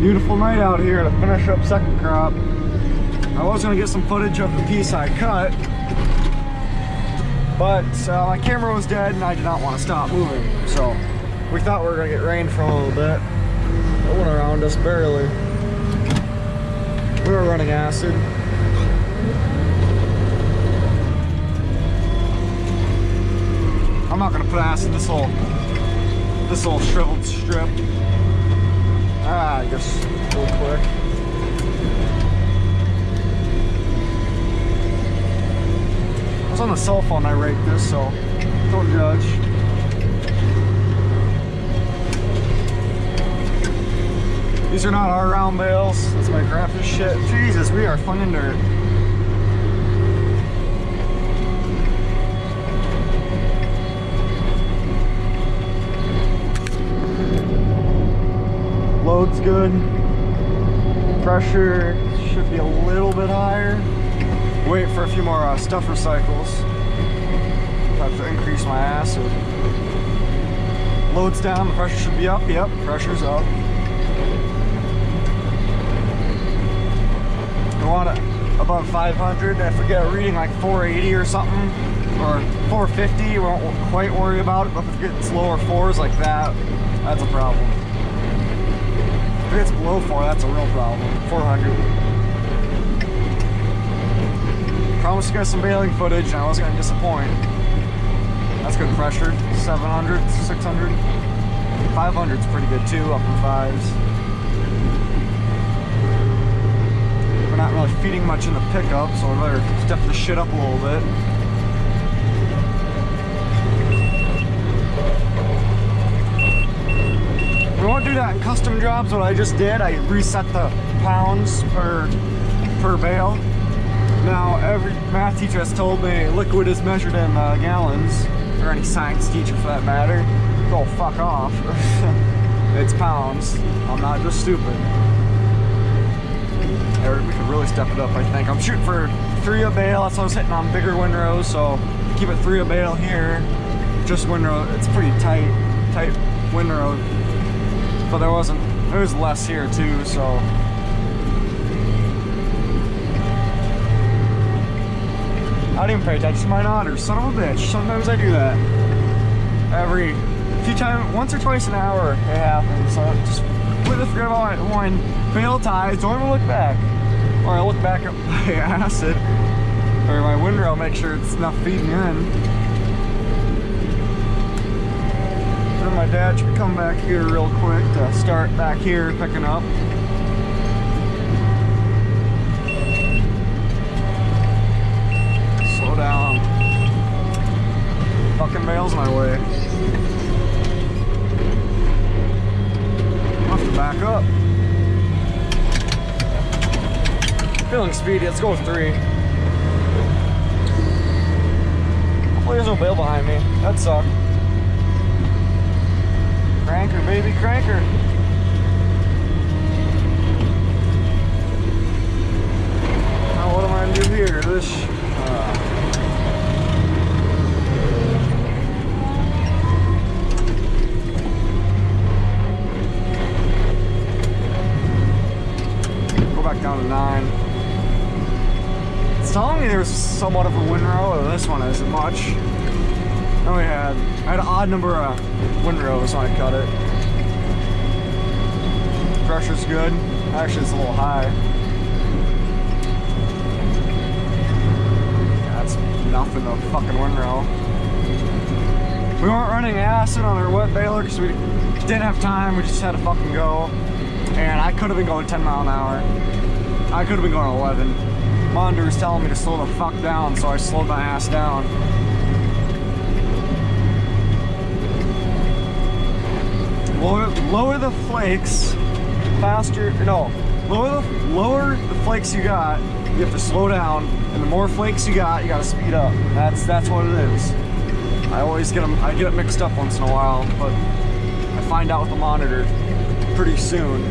Beautiful night out here to finish up second crop. I was gonna get some footage of the piece I cut, but uh, my camera was dead and I did not want to stop moving. So we thought we were gonna get rain for a little bit. It went around us barely. We were running acid. I'm not gonna put acid this whole this whole shriveled strip. Ah, just real quick. I was on the cell phone I raked this, so don't judge. These are not our round bales. That's my grandpa's shit. Jesus, we are flinging dirt. Load's good. Pressure should be a little bit higher. Wait for a few more uh, stuff recycles. Have to increase my acid. Load's down, the pressure should be up. Yep, pressure's up. I want it above 500. I forget reading like 480 or something, or 450. We won't quite worry about it, but if it gets lower fours like that, that's a problem. If it's below four, that's a real problem. 400. Promised you guys some baling footage, and I wasn't gonna disappoint. That's good pressure. 700, 600. 500's pretty good too, up in fives. We're not really feeding much in the pickup, so we better step the shit up a little bit. Jobs, what I just did. I reset the pounds per, per bale. Now, every math teacher has told me liquid is measured in uh, gallons, or any science teacher for that matter. Go fuck off. it's pounds. I'm not just stupid. We could really step it up, I think. I'm shooting for three a bale. That's what I was hitting on bigger windrows, so keep it three a bale here. Just windrow, it's pretty tight, tight windrow but there wasn't there was less here too so. I didn't even pay attention to my knotters son of a bitch. Sometimes I do that. Every few times once or twice an hour it happens. So just completely forget about it when fail ties don't even look back. Or I look back at my acid or my windrow make sure it's not feeding in my dad should come back here real quick to start back here picking up. Slow down. Fucking bales my way. I'll have to back up. Feeling speedy, let's go with three. Hopefully there's no bale behind me. That sucked. Cranker, baby, cranker. Now what am I gonna do here? This. Uh, go back down to nine. It's telling me there's somewhat of a windrow, this one isn't much. I only had, I had an odd number of windrows when I cut it. Pressure's good. Actually, it's a little high. That's nothing to fucking windrow. We weren't running acid on our wet baler because we didn't have time. We just had to fucking go. And I could have been going 10 mile an hour. I could have been going 11. Monitor was telling me to slow the fuck down, so I slowed my ass down. Lower, lower the flakes faster, no, lower the, lower the flakes you got, you have to slow down, and the more flakes you got, you gotta speed up. That's that's what it is. I always get them, I get it mixed up once in a while, but I find out with the monitor pretty soon.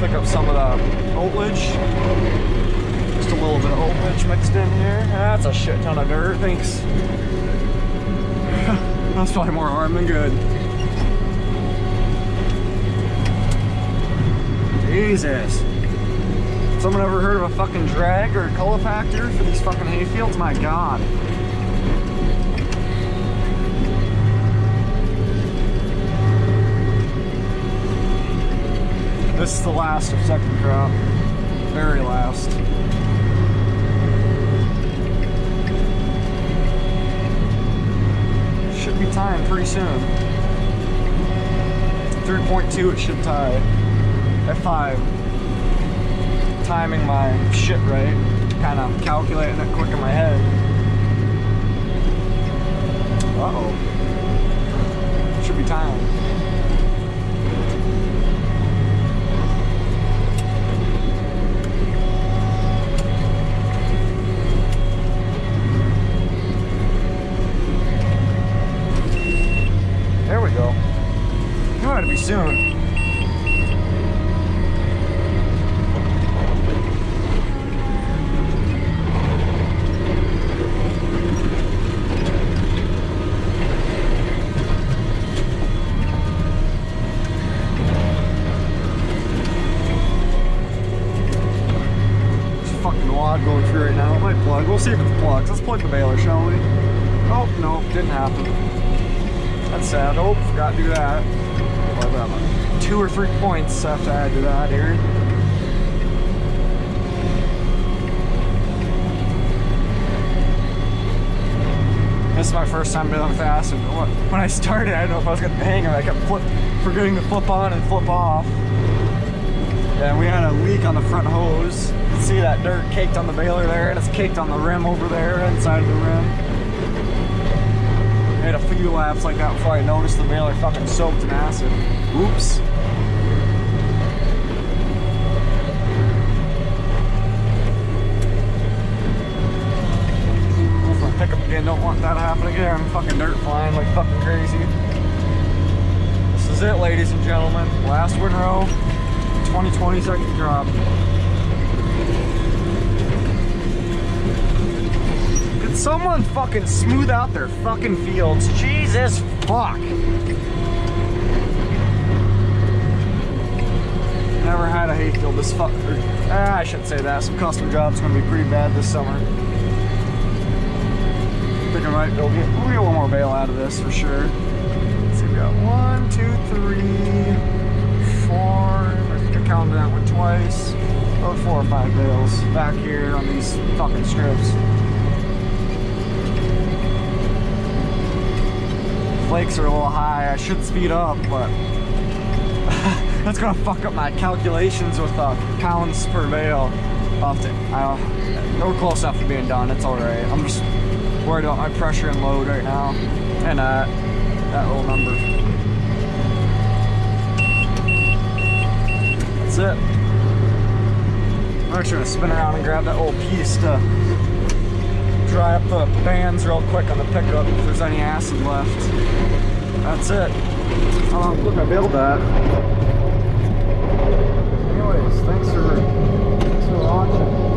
Pick up some of the oatlage. Just a little bit of oatlage mixed in here. That's a shit ton of dirt, thanks. That's probably more harm than good. Jesus. Someone ever heard of a fucking drag or a cultipacker for these fucking hay fields? My God. This is the last of second crop. Very last. Timed pretty soon. 3.2 it should tie. At 5. Timing my shit right. Kind of calculating it quick in my head. Uh-oh. Should be timed. There we go. You ought to be There's a fucking wad going through right now. It might plug. We'll see if it plugs. Let's plug the baler, shall we? Oh, no, didn't happen. That's sad. Oh, forgot to do that. Two or three points after I do that here. This is my first time dealing with acid. When I started, I didn't know if I was the hang it. I kept flip, forgetting to flip on and flip off. Yeah, we had a leak on the front hose. You can see that dirt caked on the baler there, and it's caked on the rim over there, inside of the rim. Made a few laps like that before I noticed the baler fucking soaked in acid. Oops. Go for a pickup again, don't want that to happen again. Fucking dirt flying like fucking crazy. This is it, ladies and gentlemen. Last windrow, 2020 second drop. Could someone fucking smooth out their fucking fields? Jesus fuck. Never had a hayfield this fuck. Ah, I shouldn't say that. Some custom jobs gonna be pretty bad this summer. I think I might go get, we'll get one more bale out of this for sure. Got one, two, three, four. I think I counted that one twice. About four or five bales back here on these fucking strips. Flakes are a little high. I should speed up, but that's gonna fuck up my calculations with uh, pounds per bale. To, I we're close enough to being done. It's all right. I'm just worried about my pressure and load right now, and uh, that little number. That's it. I'm actually gonna spin around and grab that old piece to dry up the bands real quick on the pickup if there's any acid left. That's it. Oh, look, I built that. Anyways, thanks for, thanks for watching.